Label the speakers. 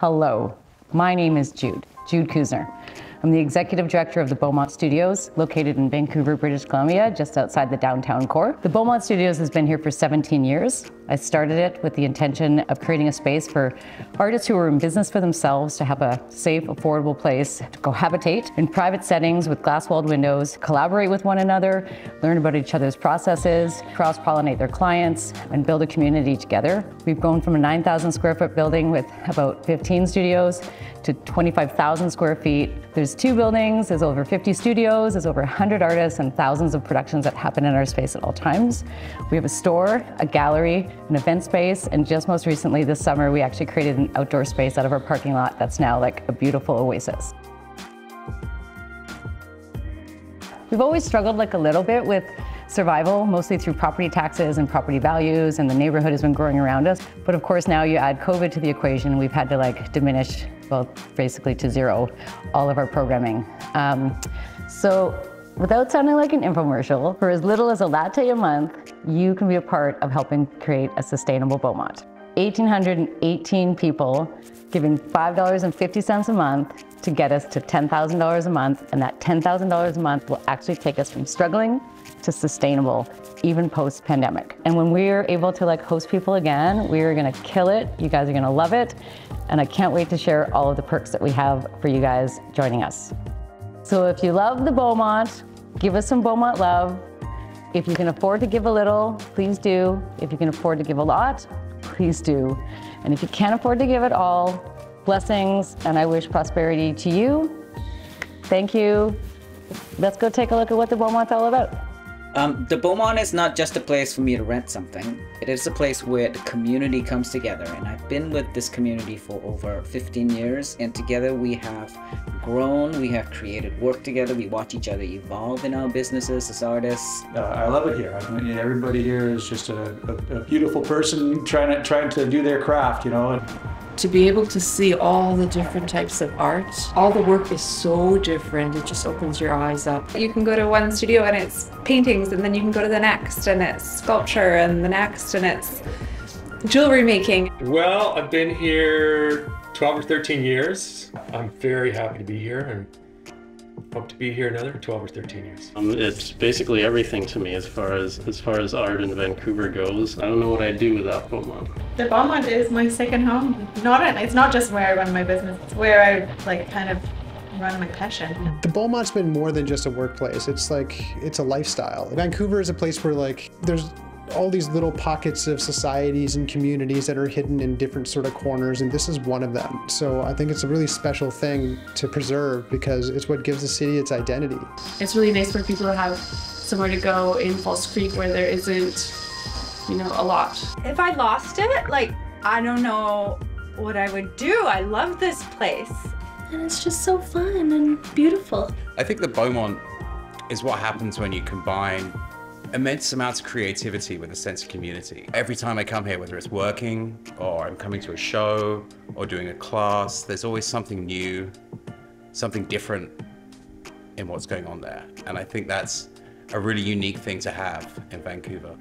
Speaker 1: Hello, my name is Jude, Jude Kuzner. I'm the executive director of the Beaumont Studios, located in Vancouver, British Columbia, just outside the downtown core. The Beaumont Studios has been here for 17 years. I started it with the intention of creating a space for artists who are in business for themselves to have a safe, affordable place to cohabitate in private settings with glass-walled windows, collaborate with one another, learn about each other's processes, cross-pollinate their clients, and build a community together. We've grown from a 9,000 square foot building with about 15 studios to 25,000 square feet. There's two buildings, there's over 50 studios, there's over 100 artists and thousands of productions that happen in our space at all times. We have a store, a gallery, an event space, and just most recently this summer we actually created an outdoor space out of our parking lot that's now like a beautiful oasis. We've always struggled like a little bit with survival, mostly through property taxes and property values, and the neighborhood has been growing around us. But of course, now you add COVID to the equation, we've had to like diminish, well, basically to zero, all of our programming. Um, so without sounding like an infomercial, for as little as a latte a month, you can be a part of helping create a sustainable Beaumont. 1,818 people giving $5.50 a month to get us to $10,000 a month, and that $10,000 a month will actually take us from struggling to sustainable, even post-pandemic. And when we're able to like host people again, we're gonna kill it. You guys are gonna love it. And I can't wait to share all of the perks that we have for you guys joining us. So if you love the Beaumont, give us some Beaumont love. If you can afford to give a little, please do. If you can afford to give a lot, please do. And if you can't afford to give it all, blessings, and I wish prosperity to you. Thank you. Let's go take a look at what the Beaumont's all about.
Speaker 2: Um, the Beaumont is not just a place for me to rent something. It is a place where the community comes together. And I've been with this community for over 15 years. And together we have grown, we have created work together, we watch each other evolve in our businesses as artists.
Speaker 3: Uh, I love it here. I mean, everybody here is just a, a, a beautiful person trying to, trying to do their craft, you know
Speaker 4: to be able to see all the different types of art. All the work is so different, it just opens your eyes up.
Speaker 5: You can go to one studio and it's paintings, and then you can go to the next and it's sculpture, and the next and it's jewelry making.
Speaker 6: Well, I've been here 12 or 13 years. I'm very happy to be here and hope to be here another 12 or 13 years.
Speaker 7: Um, it's basically everything to me as far as as far as art in Vancouver goes. I don't know what I'd do without Beaumont.
Speaker 8: The Beaumont is my second home. Not it's not just where I run my business. It's where I like kind of run my passion.
Speaker 9: The Beaumont's been more than just a workplace. It's like it's a lifestyle. Vancouver is a place where like there's all these little pockets of societies and communities that are hidden in different sort of corners, and this is one of them. So I think it's a really special thing to preserve because it's what gives the city its identity.
Speaker 4: It's really nice for people to have somewhere to go in False Creek where there isn't, you know, a lot.
Speaker 5: If I lost it, like, I don't know what I would do. I love this place.
Speaker 10: And it's just so fun and beautiful.
Speaker 11: I think the Beaumont is what happens when you combine immense amounts of creativity with a sense of community. Every time I come here, whether it's working or I'm coming to a show or doing a class, there's always something new, something different in what's going on there. And I think that's a really unique thing to have in Vancouver.